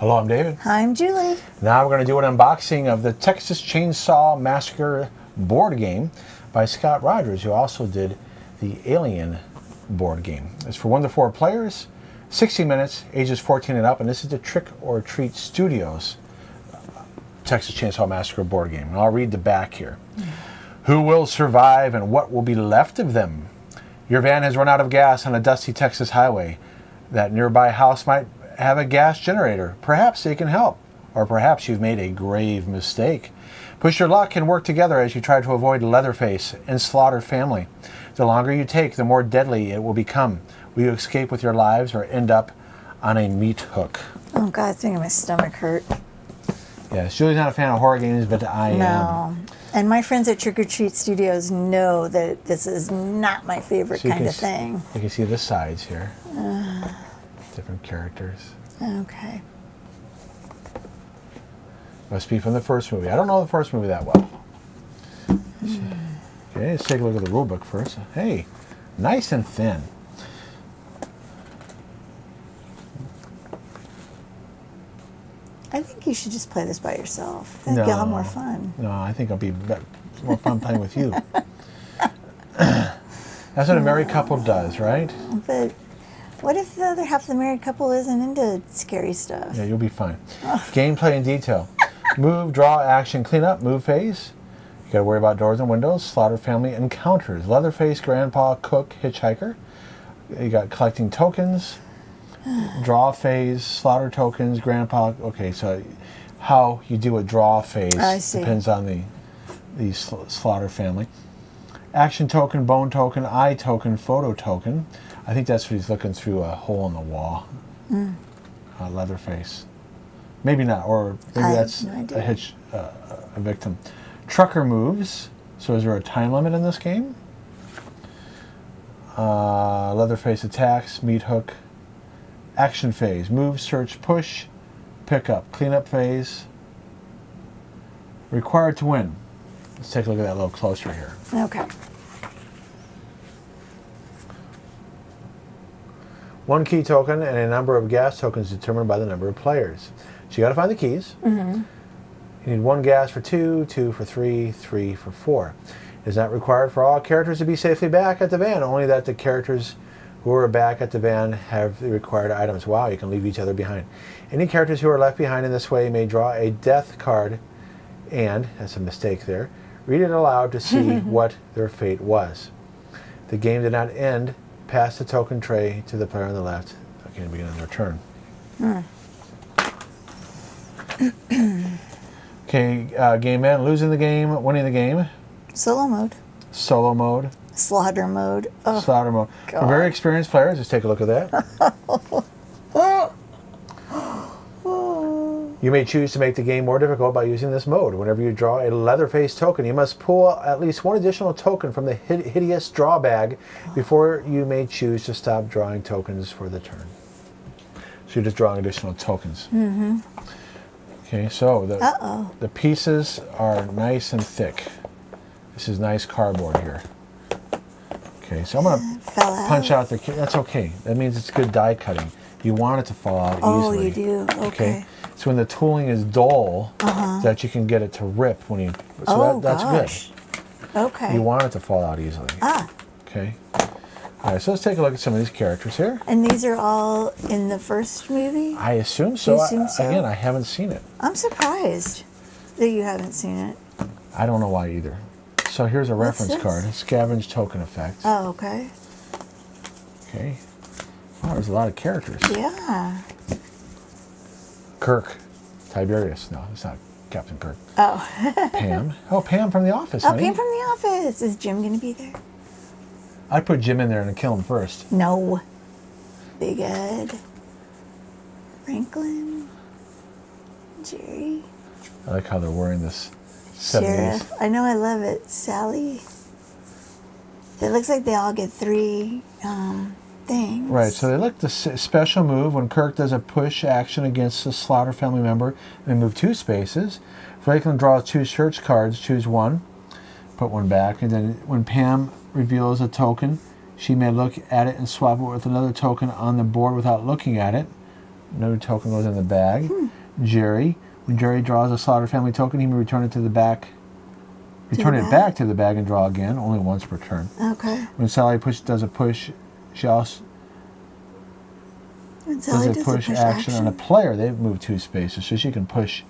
Hello, I'm David. Hi, I'm Julie. Now we're going to do an unboxing of the Texas Chainsaw Massacre board game by Scott Rogers, who also did the Alien board game. It's for one to four players, 60 minutes, ages 14 and up, and this is the Trick or Treat Studios uh, Texas Chainsaw Massacre board game. And I'll read the back here. Mm-hmm. Who will survive and what will be left of them? Your van has run out of gas on a dusty Texas highway. That nearby house might have a gas generator. Perhaps they can help. Or perhaps you've made a grave mistake. Push your luck and work together as you try to avoid Leatherface and Slaughter family. The longer you take, the more deadly it will become. Will you escape with your lives or end up on a meat hook? Oh God, I think my stomach hurt. Yes, Julie's not a fan of horror games, but I am. No. And my friends at Trick or Treat Studios know that this is not my favorite So kind can of thing. You can see the sides here. Uh, Different characters. Okay. Must be from the first movie. I don't know the first movie that well. Hmm. Okay, let's take a look at the rule book first. Hey, nice and thin. I think you should just play this by yourself. I think you'll have more fun. No, I think I'll be, be more fun playing with you. That's what a married couple does, right? But what if the other half of the married couple isn't into scary stuff? Yeah, you'll be fine. Oh. Gameplay in detail. Move, draw, action, clean up, move phase. You gotta worry about doors and windows, slaughter family encounters, Leatherface, Grandpa, Cook, Hitchhiker. You got collecting tokens, draw phase, slaughter tokens, Grandpa. Okay, so how you do a draw phase depends on the the sl- slaughter family. Action token, bone token, eye token, photo token. I think that's what he's looking through a hole in the wall. Uh, Leatherface. Maybe not, or maybe I that's no a hitch, uh, a victim. Trucker moves. So is there a time limit in this game? Uh, Leatherface attacks, meat hook. Action phase, move, search, push, pick up, cleanup phase. Required to win. Let's take a look at that a little closer here. Okay. One key token and a number of gas tokens determined by the number of players. So you got to find the keys. Mm-hmm. You need one gas for two, two for three, three for four. It is not required for all characters to be safely back at the van, only that the characters who are back at the van have the required items. Wow, you can leave each other behind. Any characters who are left behind in this way may draw a death card and, that's a mistake there, read it aloud to see what their fate was. The game did not end. Pass the token tray to the player on the left. Okay, beginning their turn. okay, uh, game end. Losing the game, winning the game. Solo mode. Solo mode, Slaughter mode. Oh, slaughter mode. For very experienced players, let's take a look at that. You may choose to make the game more difficult by using this mode. Whenever you draw a Leatherface token, you must pull at least one additional token from the hideous draw bag before you may choose to stop drawing tokens for the turn. So you're just drawing additional tokens. Mm-hmm. Okay, so the, Uh-oh. the pieces are nice and thick. This is nice cardboard here. Okay, so I'm going to fell out. punch out the. That's okay. That means it's good die cutting. You want it to fall out Oh, easily. Oh, you do. Okay. So when the tooling is dull, that you can get it to rip when you. So oh that, that's gosh. Okay. You want it to fall out easily. ah, Okay. All right. So let's take a look at some of these characters here. and these are all in the first movie. I assume so. You I- assume so? Again, I haven't seen it. I'm surprised that you haven't seen it. I don't know why either. So here's a What's reference this? card. Scavenge token effect. Oh, okay. Okay. Wow, there's a lot of characters. Yeah. Kirk, Tiberius. No, it's not Captain Kirk. Oh. Pam. Oh, Pam from The Office. Oh, honey. came from the office. Is Jim gonna be there? I'd put Jim in there and kill him first. No. Big Ed. Franklin. Jerry. I like how they're wearing this 70s. Sheriff. I know I love it. Sally. It looks like they all get three um, things. Right, so they look the special move when Kirk does a push action against a Slaughter family member they move two spaces. Franklin draws two search cards, choose one, put one back, and then when Pam reveals a token, she may look at it and swap it with another token on the board without looking at it. No token goes in the bag. Hmm. Jerry. When Jerry draws a Slaughter family token, he may return it to the back. the Return it back to the bag and draw again, only once per turn. Okay. When Sally push does a push, she also does a does push, push action, on a player. They've moved two spaces, so she can push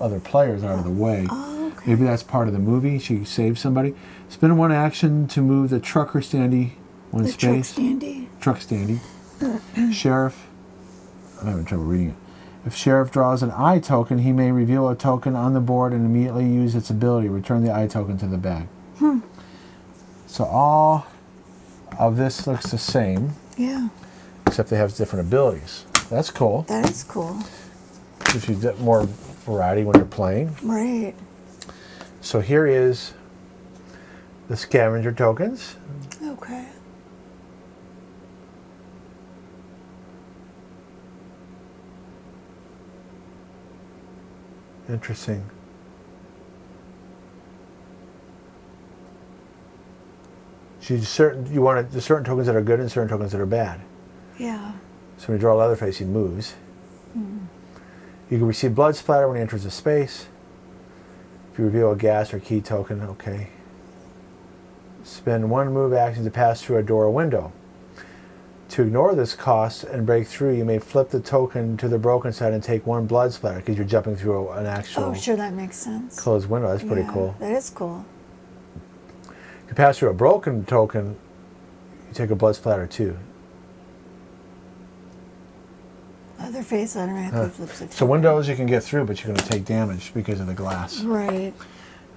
other players out of the way. Oh, okay. Maybe that's part of the movie. She saves somebody. Spend one action to move the trucker standee one The truck space. standee. truck standee. Sheriff. I'm having trouble reading it. If Sheriff draws an eye token, he may reveal a token on the board and immediately use its ability. Return the eye token to the bag. Hmm. So all of this looks the same, Yeah, except they have different abilities. That's cool. that is cool. Gives you di- more variety when you're playing. Right. So here is the scavenger tokens. Okay. Interesting. So you certain you want to, there's certain tokens that are good and certain tokens that are bad. Yeah. So when you draw Leatherface, he moves. Hmm. You can receive blood splatter when he enters a space. If you reveal a gas or key token, okay. Spend one move action to pass through a door or window. To ignore this cost and break through, you may flip the token to the broken side and take one blood splatter because you're jumping through an oh, actual Oh, sure, that makes sense. closed window. That's pretty Yeah, cool. That is cool. You pass through a broken token, you take a blood splatter too. Other face automatically Huh. flips it. So windows you can get through, but you're going to take damage because of the glass. Right.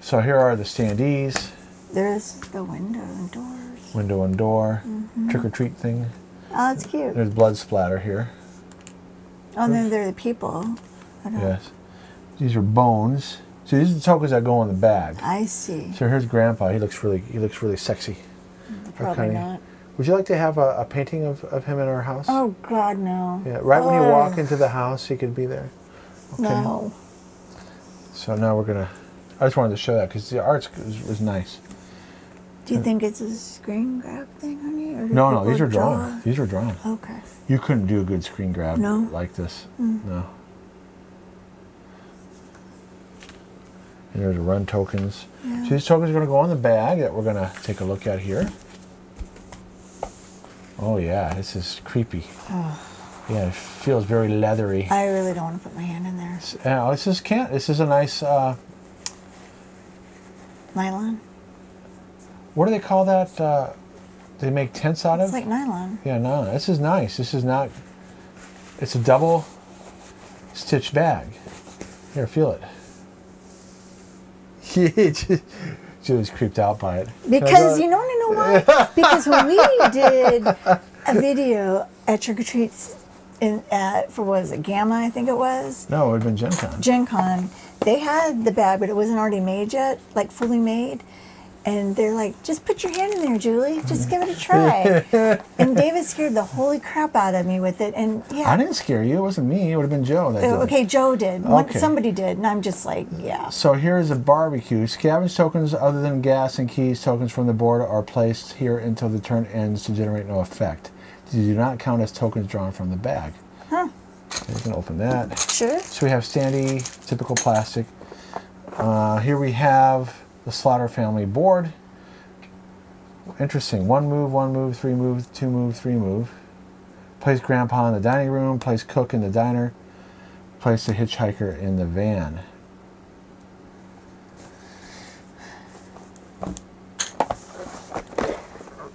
So here are the standees, There's the window and doors. window and door, Mm-hmm. trick or treat thing. Oh, that's cute. There's blood splatter here. Oh, and then there are the people. Yes. These are bones. So these are the tokens that go in the bag. I see. So here's Grandpa. He looks really he looks really sexy. Probably not. Would you like to have a, a painting of, of him in our house? Oh God, no. Yeah. Right when you Oh, walk into the house, he could be there. No. So now we're gonna. I just wanted to show that because the art was, was nice. Do you think it's a screen grab thing, honey? Or No, no, these are draw? drawn. These are drawn. Okay. You couldn't do a good screen grab No? Mm. like this. No. And there's run tokens. Yeah. So these tokens are going to go on the bag that we're going to take a look at here. Oh yeah, this is creepy. Yeah, it feels very leathery. I really don't want to put my hand in there. Yeah, this is can't. This is a nice. Uh, Nylon. what do they call that? Uh, they make tents out It's of? It's like nylon. Yeah, no, this is nice. This is not. It's a double stitch bag. Here, feel it. Yeah, Julie's creeped out by it. Because you know I know why? because when we did a video at Trick or Treats in at for what was it GAMA I think it was No, it would have been Gen Con. Gen Con, they had the bag but it wasn't already made yet, like fully made. And they're like, just put your hand in there, Julie. Just give it a try. and David scared the holy crap out of me with it. And yeah, I didn't scare you. It wasn't me. It would have been Joe. Okay, Joe did. One, Okay. somebody did, and I'm just like, yeah. So here's a barbecue. Scavenge tokens other than gas and keys tokens from the board are placed here until the turn ends to generate no effect. These do not count as tokens drawn from the bag. Huh. You can open that. Sure. So we have standee, typical plastic. Uh, here we have the Slaughter family board. Interesting. One move, one move, three move, two move, three move. Place Grandpa in the dining room. Place Cook in the diner. Place the hitchhiker in the van.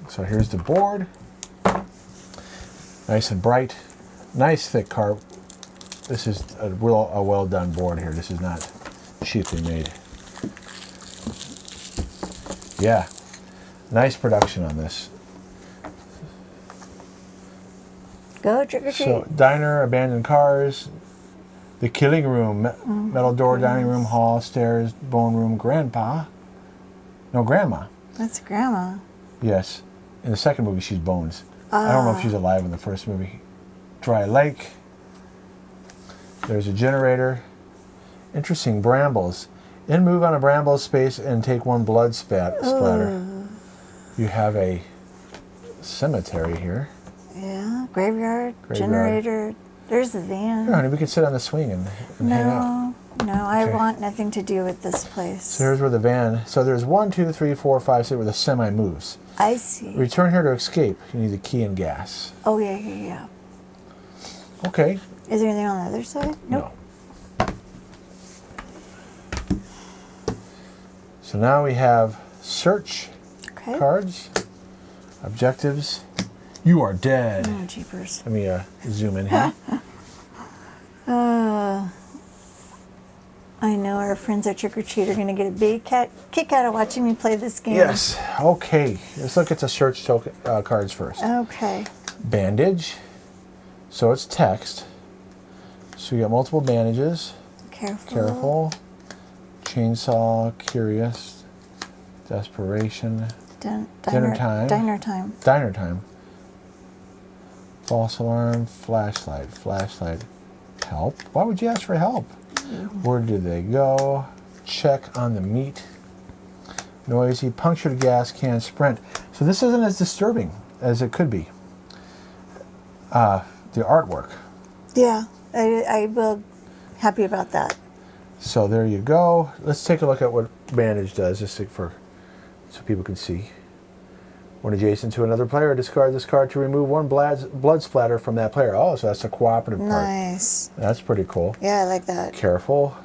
So here's the board. Nice and bright. Nice thick carp. This is a real a well done board here. This is not cheaply made. Yeah, nice production on this. Go trick or treat. So diner, abandoned cars, the killing room, me- oh, metal door, dining room, hall, stairs, bone room, grandpa. No, grandma. That's grandma. Yes. In the second movie, she's Bones. I don't know if she's oh. alive in the first movie. Dry lake. There's a generator. Interesting brambles. In move on a bramble space and take one blood spat splatter. You have a cemetery here. Yeah. Graveyard, Graveyard. generator, There's the van. Here, honey, we can sit on the swing and, and hang out. No, no, I want nothing to do with this place. So here's where the van. So there's one, two, three, four, five, six, where the semi moves. I see. Return here to escape. You need the key and gas. Oh yeah, yeah, yeah. Okay. Is there anything on the other side? Nope. No. So now we have search Okay. cards, objectives. You are dead. Oh, jeepers. Let me uh, zoom in here. Uh, I know our friends at Trick or Treat are going to get a big cat kick out of watching me play this game. yes. Okay. Let's look at the search token uh, cards first. Okay. Bandage. So it's text. So you got multiple bandages. Careful. Careful. Chainsaw. Curious. Desperation. Din- Dinner time. Diner time. Diner time. False alarm. Flashlight. Flashlight. Help. Why would you ask for help? Where did they go? Check on the meat. Noisy. Punctured gas can. Sprint. So this isn't as disturbing as it could be. Uh, the artwork. Yeah, I, I will. Happy about that. So there you go. Let's take a look at what bandage does, just for so people can see. When adjacent to another player, discard this card to remove one blood, blood splatter from that player. Oh, so that's the cooperative part. Nice. That's pretty cool. Yeah, I like that. Careful.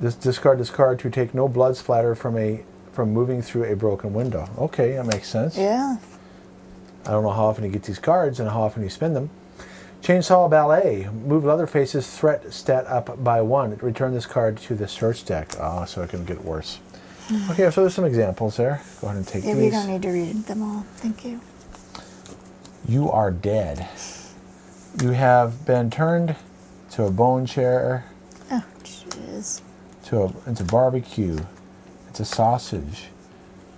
This discard this card to take no blood splatter from a from moving through a broken window. Okay, that makes sense. Yeah. I don't know how often you get these cards and how often you spin them. Chainsaw Ballet. Move Leatherface's threat stat up by one. Return this card to the search deck. Oh, so it can get worse. Mm-hmm. Okay, so there's some examples there. Go ahead and take Yeah, we don't need to read them all. Thank you. You are dead. You have been turned to a bone chair, Oh, jeez. to a into barbecue, It's a sausage.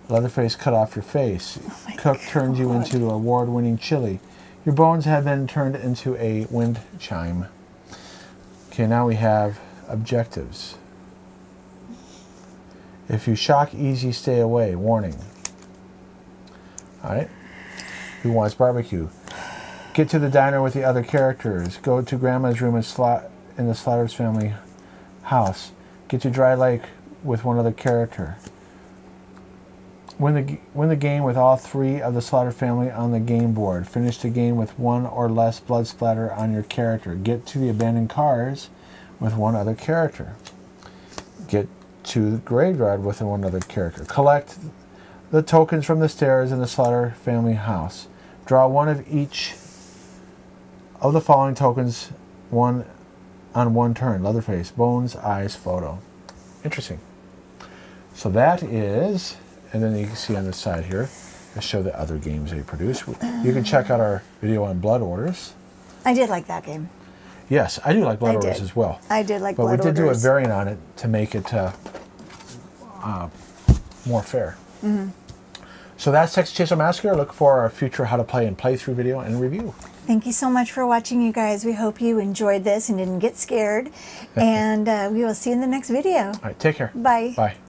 Leatherface cut off your face. Oh Cook turned you into award-winning chili. Your bones have been turned into a wind chime. Okay, now we have objectives. If you shock easy, stay away. Warning. All right. Who wants barbecue? Get to the diner with the other characters. Go to grandma's room in, Sla- in the Slaughter's family house. Get to Dry Lake with one other character. Win the, win the game with all three of the Slaughter family on the game board. Finish the game with one or less blood splatter on your character. Get to the abandoned cars with one other character. Get to the graveyard with one other character. Collect the tokens from the stairs in the Slaughter family house. Draw one of each of the following tokens, one on one turn. Leatherface, bones, eyes, photo. Interesting. So that is, and then you can see on the side here, I show the other games they produce. You can check out our video on blood orders. I did like that game. Yes, I do like blood I orders did. as well. I did like But Blood Orders. But we did do a variant on it to make it uh, uh, more fair. Mm-hmm. So that's Texas Chainsaw Massacre. Look for our future how to play and playthrough video and review. Thank you so much for watching, you guys. We hope you enjoyed this and didn't get scared. and uh, we will see you in the next video. All right, take care. Bye. Bye.